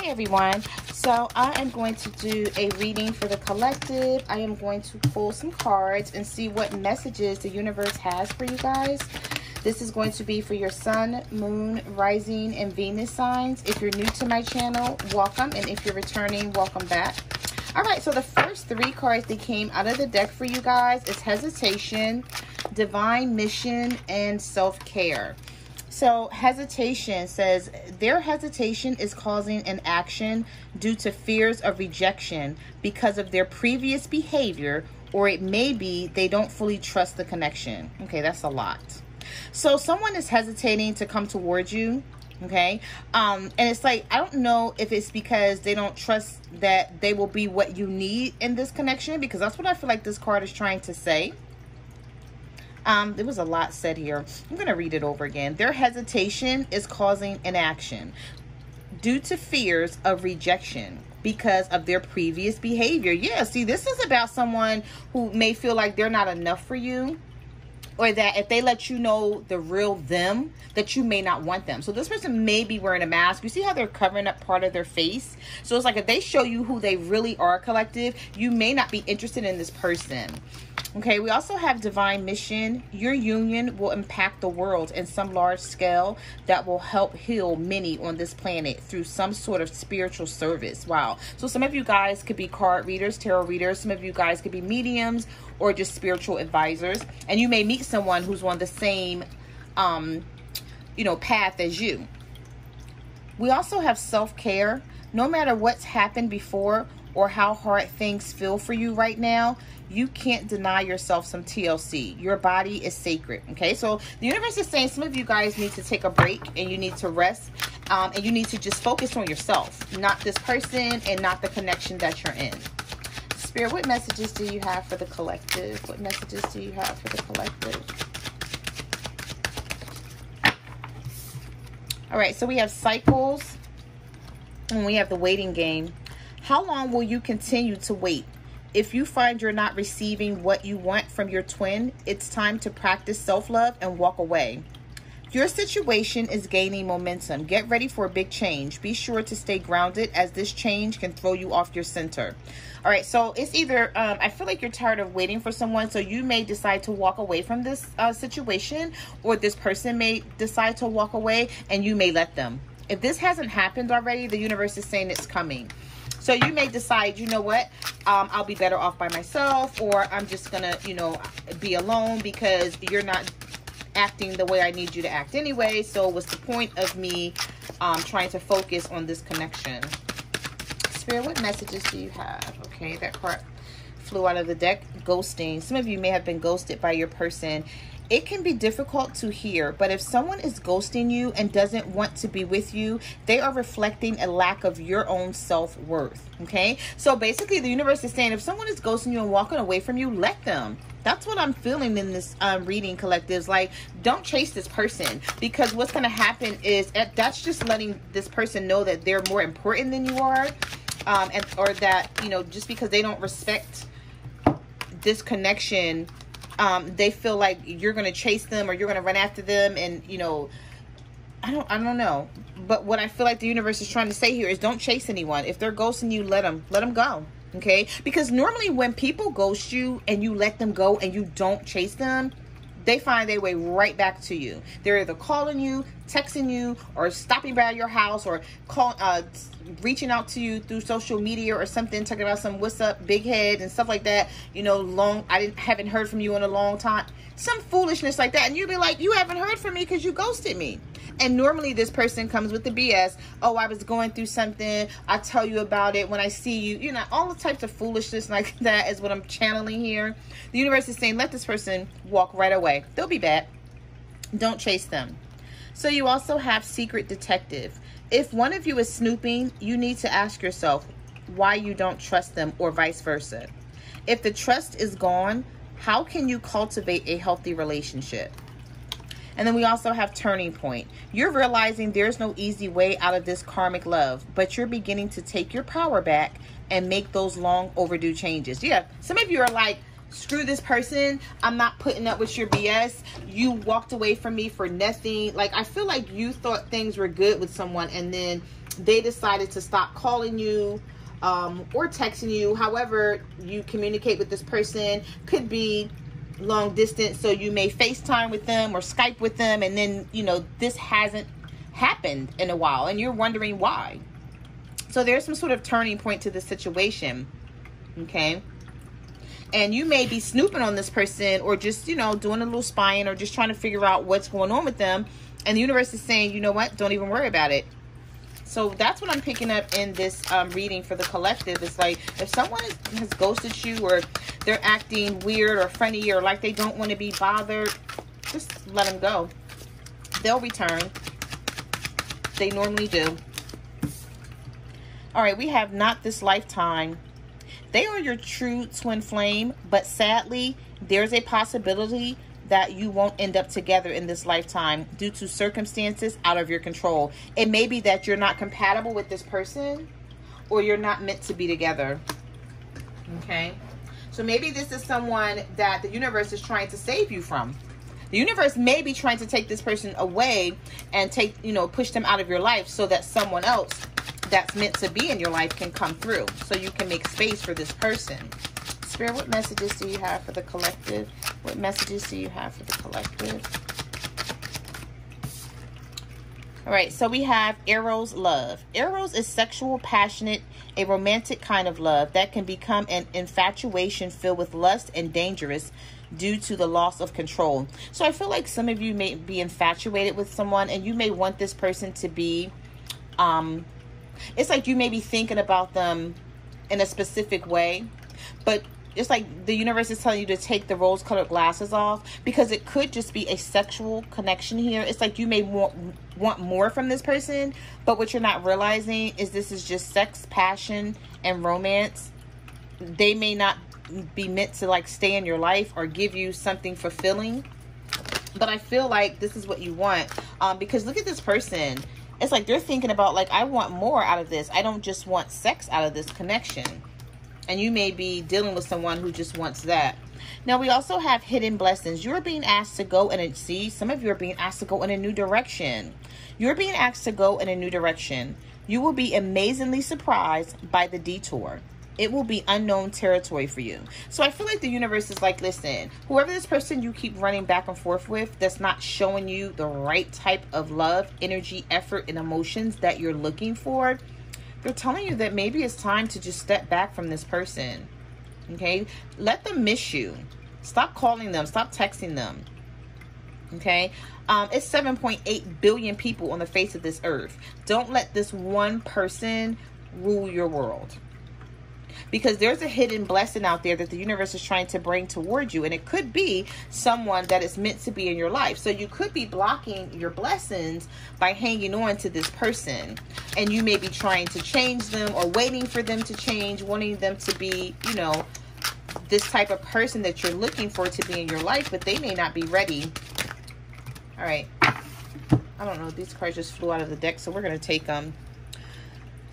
Hi everyone. So I am going to do a reading for the collective. I am going to pull some cards and see what messages the universe has for you guys. This is going to be for your sun, moon, rising, and Venus signs. If you're new to my channel, welcome. And if you're returning, welcome back. All right, so the first three cards that came out of the deck for you guys is hesitation, divine mission, and self-care. So hesitation says their hesitation is causing an action due to fears of rejection because of their previous behavior, or it may be they don't fully trust the connection. Okay, that's a lot. So someone is hesitating to come towards you. Okay. Um, and it's like, I don't know if it's because they don't trust that they will be what you need in this connection, because that's what I feel like this card is trying to say. Um, there was a lot said here. I'm going to read it over again. Their hesitation is causing inaction due to fears of rejection because of their previous behavior. Yeah, see, this is about someone who may feel like they're not enough for you or that if they let you know the real them that you may not want them so this person may be wearing a mask you see how they're covering up part of their face so it's like if they show you who they really are collective you may not be interested in this person Okay, we also have divine mission. Your union will impact the world in some large scale that will help heal many on this planet through some sort of spiritual service. Wow. So some of you guys could be card readers, tarot readers. Some of you guys could be mediums or just spiritual advisors. And you may meet someone who's on the same, um, you know, path as you. We also have self-care. No matter what's happened before or how hard things feel for you right now, you can't deny yourself some TLC. Your body is sacred. Okay, so the universe is saying some of you guys need to take a break and you need to rest um, and you need to just focus on yourself, not this person and not the connection that you're in. Spirit, what messages do you have for the collective? What messages do you have for the collective? All right, so we have cycles and we have the waiting game. How long will you continue to wait? If you find you're not receiving what you want from your twin, it's time to practice self-love and walk away. Your situation is gaining momentum. Get ready for a big change. Be sure to stay grounded as this change can throw you off your center. All right, so it's either, um, I feel like you're tired of waiting for someone, so you may decide to walk away from this uh, situation, or this person may decide to walk away and you may let them. If this hasn't happened already, the universe is saying it's coming. So you may decide, you know what, um, I'll be better off by myself, or I'm just going to, you know, be alone because you're not acting the way I need you to act anyway. So what's the point of me um, trying to focus on this connection? Spirit, what messages do you have? Okay, that card flew out of the deck. Ghosting. Some of you may have been ghosted by your person it can be difficult to hear, but if someone is ghosting you and doesn't want to be with you, they are reflecting a lack of your own self-worth, okay? So basically, the universe is saying if someone is ghosting you and walking away from you, let them. That's what I'm feeling in this um, reading collectives. Like, don't chase this person because what's going to happen is eh, that's just letting this person know that they're more important than you are. Um, and or that, you know, just because they don't respect this connection um, they feel like you're going to chase them or you're going to run after them and you know I don't I don't know. But what I feel like the universe is trying to say here is don't chase anyone. If they're ghosting you let them let them go okay? Because normally when people ghost you and you let them go and you don't chase them they find their way right back to you. They're either calling you, texting you, or stopping by your house, or call, uh, reaching out to you through social media or something, talking about some what's up, big head and stuff like that. You know, long I didn't haven't heard from you in a long time. Some foolishness like that, and you'd be like, you haven't heard from me because you ghosted me. And normally this person comes with the BS. Oh, I was going through something. I tell you about it when I see you. You know, all the types of foolishness like that is what I'm channeling here. The universe is saying, let this person walk right away. They'll be back. Don't chase them. So you also have secret detective. If one of you is snooping, you need to ask yourself why you don't trust them or vice versa. If the trust is gone, how can you cultivate a healthy relationship? And then we also have turning point. You're realizing there's no easy way out of this karmic love, but you're beginning to take your power back and make those long overdue changes. Yeah, some of you are like, screw this person. I'm not putting up with your BS. You walked away from me for nothing. Like, I feel like you thought things were good with someone and then they decided to stop calling you um, or texting you. However, you communicate with this person could be long distance, so you may FaceTime with them or Skype with them, and then you know this hasn't happened in a while, and you're wondering why. So there's some sort of turning point to the situation. Okay. And you may be snooping on this person or just, you know, doing a little spying or just trying to figure out what's going on with them. And the universe is saying, you know what? Don't even worry about it. So that's what I'm picking up in this um, reading for the collective. It's like if someone has ghosted you or they're acting weird or funny or like they don't want to be bothered, just let them go. They'll return. They normally do. All right, we have not this lifetime. They are your true twin flame, but sadly, there's a possibility that you won't end up together in this lifetime due to circumstances out of your control. It may be that you're not compatible with this person or you're not meant to be together. Okay? So maybe this is someone that the universe is trying to save you from. The universe may be trying to take this person away and take, you know, push them out of your life so that someone else that's meant to be in your life can come through so you can make space for this person. Spirit, what messages do you have for the collective? What messages do you have for the collective? All right, so we have Eros love. Eros is sexual, passionate, a romantic kind of love that can become an infatuation filled with lust and dangerous due to the loss of control. So I feel like some of you may be infatuated with someone and you may want this person to be um it's like you may be thinking about them in a specific way, but it's like the universe is telling you to take the rose colored glasses off because it could just be a sexual connection here. It's like you may want, want more from this person, but what you're not realizing is this is just sex, passion, and romance. They may not be meant to like stay in your life or give you something fulfilling. But I feel like this is what you want. Um, because look at this person. It's like they're thinking about like I want more out of this. I don't just want sex out of this connection and you may be dealing with someone who just wants that. Now, we also have hidden blessings. You're being asked to go and see, some of you are being asked to go in a new direction. You're being asked to go in a new direction. You will be amazingly surprised by the detour. It will be unknown territory for you. So I feel like the universe is like, listen, whoever this person you keep running back and forth with that's not showing you the right type of love, energy, effort, and emotions that you're looking for, they're telling you that maybe it's time to just step back from this person. Okay? Let them miss you. Stop calling them. Stop texting them. Okay? Um, it's 7.8 billion people on the face of this earth. Don't let this one person rule your world because there's a hidden blessing out there that the universe is trying to bring toward you and it could be someone that is meant to be in your life. So you could be blocking your blessings by hanging on to this person and you may be trying to change them or waiting for them to change wanting them to be you know this type of person that you're looking for to be in your life but they may not be ready. All right. I don't know. These cards just flew out of the deck so we're going to take them um,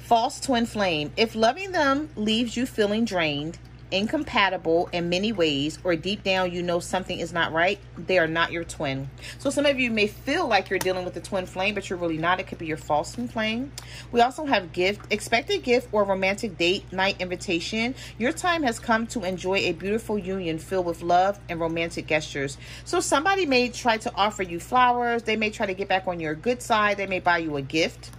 False twin flame. If loving them leaves you feeling drained, incompatible in many ways, or deep down you know something is not right, they are not your twin. So some of you may feel like you're dealing with a twin flame, but you're really not. It could be your false twin flame. We also have gift, expected gift or romantic date night invitation. Your time has come to enjoy a beautiful union filled with love and romantic gestures. So somebody may try to offer you flowers. They may try to get back on your good side. They may buy you a gift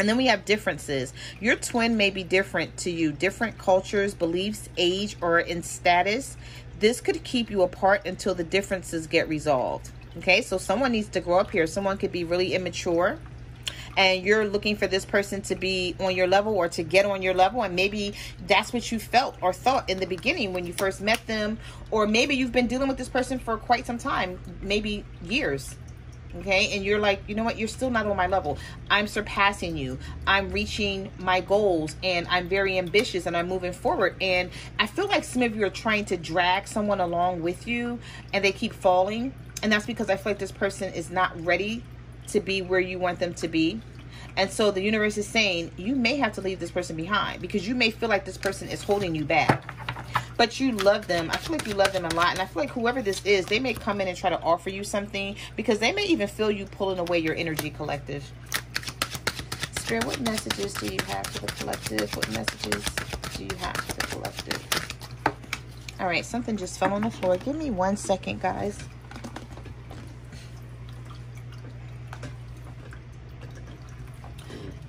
and then we have differences. Your twin may be different to you, different cultures, beliefs, age, or in status. This could keep you apart until the differences get resolved. Okay, so someone needs to grow up here. Someone could be really immature and you're looking for this person to be on your level or to get on your level and maybe that's what you felt or thought in the beginning when you first met them or maybe you've been dealing with this person for quite some time maybe years okay? And you're like you know what? You're still not on my level. I'm surpassing you. I'm reaching my goals and i'm very ambitious and i'm moving forward. And i feel like some of you are trying to drag someone along with you and they keep falling. And that's because i feel like this person is not ready to be where you want them to be. And so the universe is saying you may have to leave this person behind because you may feel like this person is holding you back but you love them. I feel like you love them a lot. And I feel like whoever this is, they may come in and try to offer you something because they may even feel you pulling away your energy collective. Spirit, what messages do you have for the collective? What messages do you have for the collective? All right, something just fell on the floor. Give me one second, guys.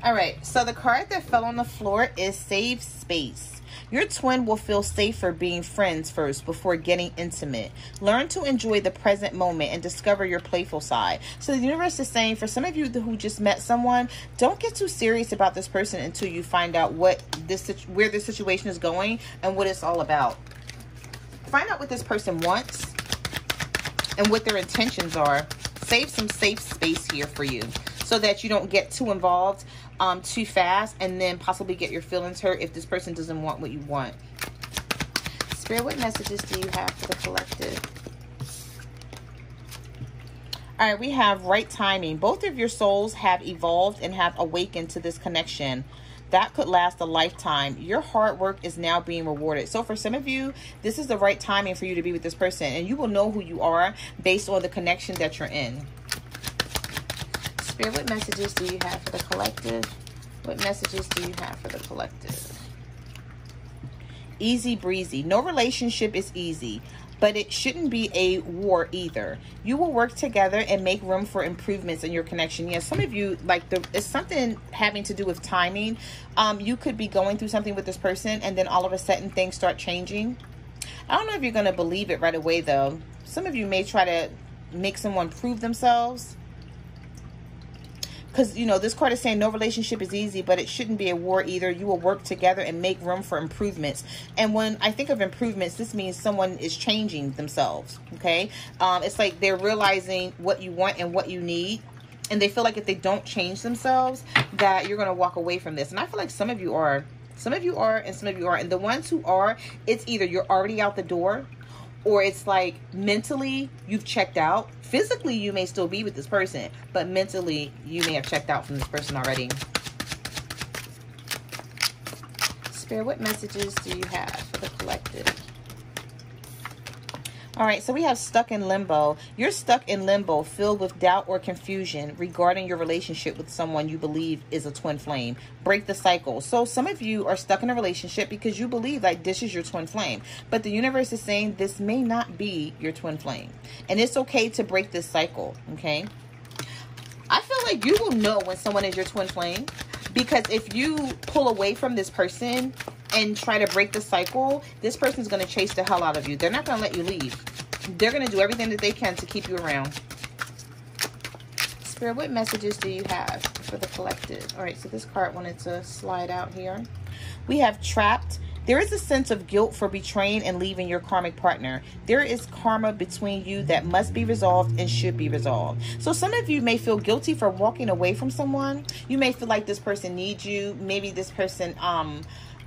All right, so the card that fell on the floor is Save Space. Your twin will feel safer being friends first before getting intimate. Learn to enjoy the present moment and discover your playful side. So the universe is saying for some of you who just met someone, don't get too serious about this person until you find out what this where this situation is going and what it's all about find out what this person wants and what their intentions are. Save some safe space here for you so that you don't get too involved um, too fast and then possibly get your feelings hurt if this person doesn't want what you want. Spirit, what messages do you have for the collective? All right, we have right timing. Both of your souls have evolved and have awakened to this connection that could last a lifetime. Your hard work is now being rewarded. So for some of you, this is the right timing for you to be with this person and you will know who you are based on the connection that you're in. Spirit, what messages do you have for the collective? What messages do you have for the collective? Easy breezy. No relationship is easy but it shouldn't be a war either. You will work together and make room for improvements in your connection. Yes, some of you like the it's something having to do with timing. Um, you could be going through something with this person, and then all of a sudden things start changing. I don't know if you're gonna believe it right away though. Some of you may try to make someone prove themselves because you know this card is saying no relationship is easy but it shouldn't be a war either. You will work together and make room for improvements. And when i think of improvements this means someone is changing themselves okay? Um, it's like they're realizing what you want and what you need and they feel like if they don't change themselves that you're going to walk away from this. And i feel like some of you are some of you are and some of you are and the ones who are it's either you're already out the door or it's like mentally you've checked out. Physically, you may still be with this person, but mentally, you may have checked out from this person already. Spirit, what messages do you have for the collective? All right, so we have stuck in limbo. You're stuck in limbo, filled with doubt or confusion regarding your relationship with someone you believe is a twin flame. Break the cycle. So some of you are stuck in a relationship because you believe like this is your twin flame. But the universe is saying this may not be your twin flame. And it's okay to break this cycle, okay? I feel like you will know when someone is your twin flame because if you pull away from this person and try to break the cycle, this person's going to chase the hell out of you. They're not going to let you leave. They're going to do everything that they can to keep you around. Spirit, what messages do you have for the collective? All right, so this card wanted to slide out here. We have trapped. There is a sense of guilt for betraying and leaving your karmic partner. There is karma between you that must be resolved and should be resolved. So some of you may feel guilty for walking away from someone. You may feel like this person needs you. Maybe this person um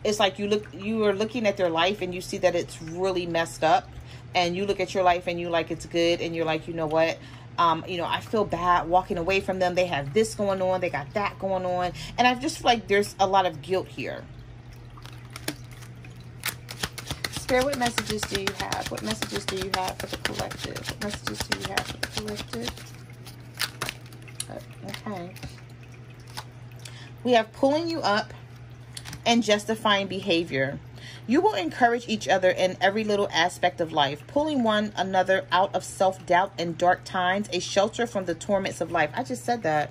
it's like you look you are looking at their life and you see that it's really messed up and you look at your life and you like it's good and you're like you know what um, you know, I feel bad walking away from them. They have this going on, they got that going on, and I just feel like there's a lot of guilt here. Spirit, what messages do you have? What messages do you have for the collective? What messages do you have for the collective? Okay. We have pulling you up and justifying behavior. You will encourage each other in every little aspect of life, pulling one another out of self doubt and dark times, a shelter from the torments of life. I just said that.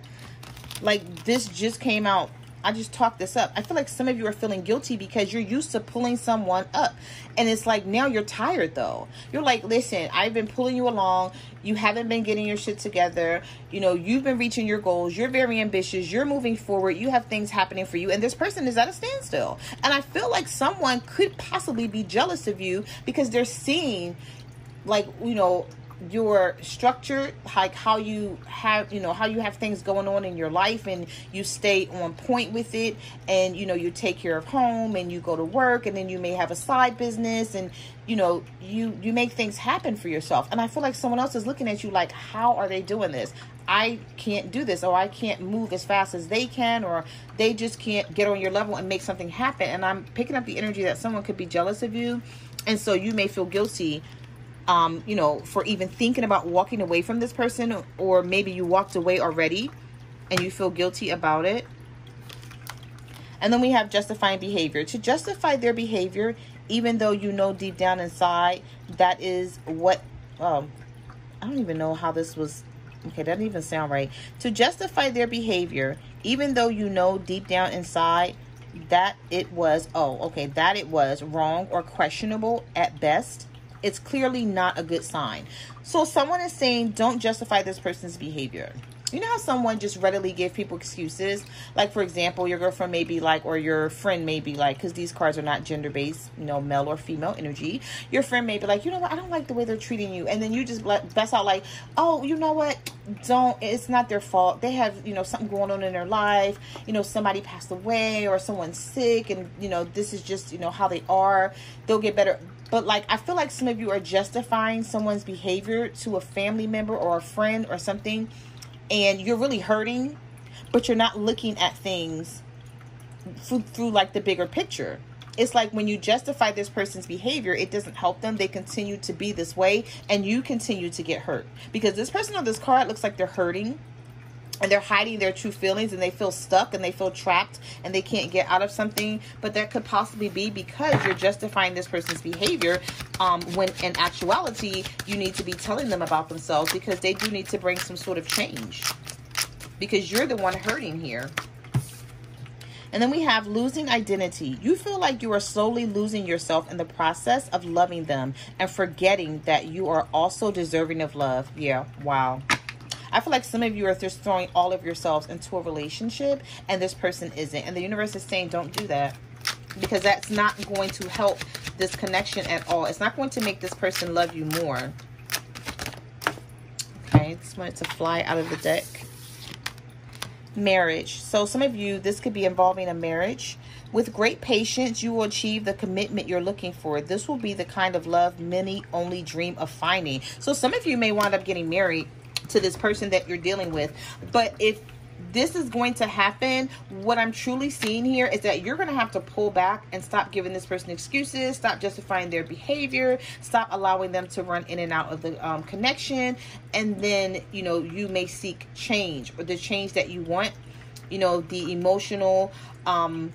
Like, this just came out I just talked this up. I feel like some of you are feeling guilty because you're used to pulling someone up. And it's like now you're tired though. You're like, listen, I've been pulling you along. You haven't been getting your shit together. You know, you've been reaching your goals. You're very ambitious. You're moving forward. You have things happening for you. And this person is at a standstill. And I feel like someone could possibly be jealous of you because they're seeing like, you know, your structure like how you have you know how you have things going on in your life and you stay on point with it and you know you take care of home and you go to work and then you may have a side business and you know you you make things happen for yourself. And i feel like someone else is looking at you like how are they doing this? I can't do this or i can't move as fast as they can or they just can't get on your level and make something happen. And i'm picking up the energy that someone could be jealous of you. And so you may feel guilty um, you know, for even thinking about walking away from this person, or maybe you walked away already and you feel guilty about it. And then we have justifying behavior. To justify their behavior, even though you know deep down inside that is what, um, I don't even know how this was. Okay, that doesn't even sound right. To justify their behavior, even though you know deep down inside that it was, oh, okay, that it was wrong or questionable at best, it's clearly not a good sign. So someone is saying, don't justify this person's behavior. You know how someone just readily give people excuses? Like, for example, your girlfriend may be like, or your friend may be like, because these cards are not gender based, you know, male or female energy. Your friend may be like, you know what, I don't like the way they're treating you. And then you just bust out, like, oh, you know what, don't, it's not their fault. They have, you know, something going on in their life. You know, somebody passed away or someone's sick, and, you know, this is just, you know, how they are. They'll get better but like i feel like some of you are justifying someone's behavior to a family member or a friend or something and you're really hurting, but you're not looking at things through, through like the bigger picture. It's like when you justify this person's behavior, it doesn't help them. They continue to be this way, and you continue to get hurt because this person on this card looks like they're hurting and they're hiding their true feelings and they feel stuck and they feel trapped and they can't get out of something but that could possibly be because you're justifying this person's behavior um, when in actuality you need to be telling them about themselves because they do need to bring some sort of change because you're the one hurting here and then we have losing identity. You feel like you are slowly losing yourself in the process of loving them and forgetting that you are also deserving of love. Yeah, wow. I feel like some of you are just throwing all of yourselves into a relationship and this person isn't. And the universe is saying, don't do that because that's not going to help this connection at all. It's not going to make this person love you more. Okay, just wanted to fly out of the deck. Marriage. So some of you, this could be involving a marriage. With great patience, you will achieve the commitment you're looking for. This will be the kind of love many only dream of finding. So some of you may wind up getting married to this person that you're dealing with. But if this is going to happen, what I'm truly seeing here is that you're going to have to pull back and stop giving this person excuses, stop justifying their behavior, stop allowing them to run in and out of the um, connection. And then, you know, you may seek change or the change that you want, you know, the emotional um,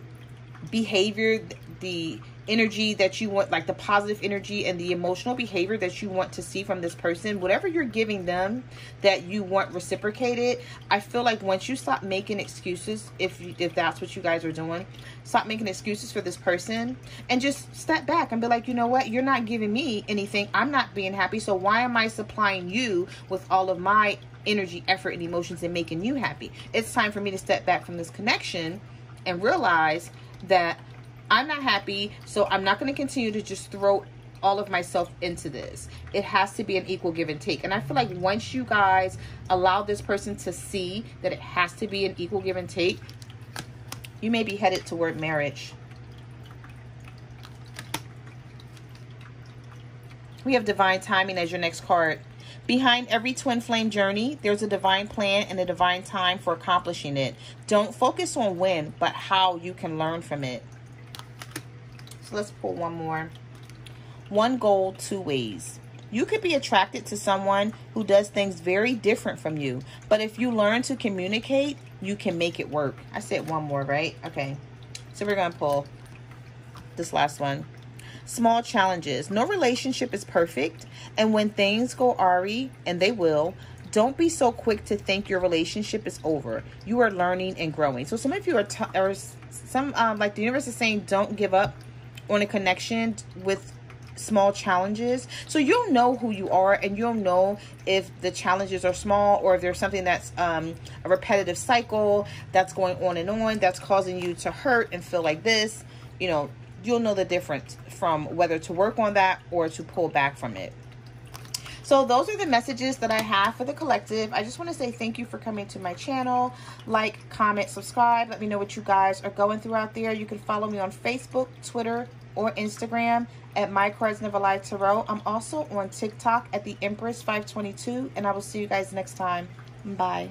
behavior, the energy that you want, like the positive energy and the emotional behavior that you want to see from this person, whatever you're giving them that you want reciprocated, I feel like once you stop making excuses, if if that's what you guys are doing, stop making excuses for this person and just step back and be like, you know what, you're not giving me anything. I'm not being happy, so why am I supplying you with all of my energy, effort, and emotions and making you happy? It's time for me to step back from this connection and realize that I'm not happy, so I'm not going to continue to just throw all of myself into this. It has to be an equal give and take. And I feel like once you guys allow this person to see that it has to be an equal give and take, you may be headed toward marriage. We have divine timing as your next card. Behind every twin flame journey, there's a divine plan and a divine time for accomplishing it. Don't focus on when, but how you can learn from it. So let's pull one more. One goal, two ways. You could be attracted to someone who does things very different from you. But if you learn to communicate, you can make it work. I said one more, right? Okay. So we're going to pull this last one. Small challenges. No relationship is perfect. And when things go awry, and they will, don't be so quick to think your relationship is over. You are learning and growing. So some of you are, are some, um, like the universe is saying, don't give up on a connection with small challenges so you'll know who you are and you'll know if the challenges are small or if there's something that's um, a repetitive cycle that's going on and on that's causing you to hurt and feel like this you know you'll know the difference from whether to work on that or to pull back from it so those are the messages that I have for the collective. I just want to say thank you for coming to my channel. Like, comment, subscribe. Let me know what you guys are going through out there. You can follow me on Facebook, Twitter, or Instagram at My Cards Never Lie Tarot. I'm also on TikTok at the Empress 522, and I will see you guys next time. Bye.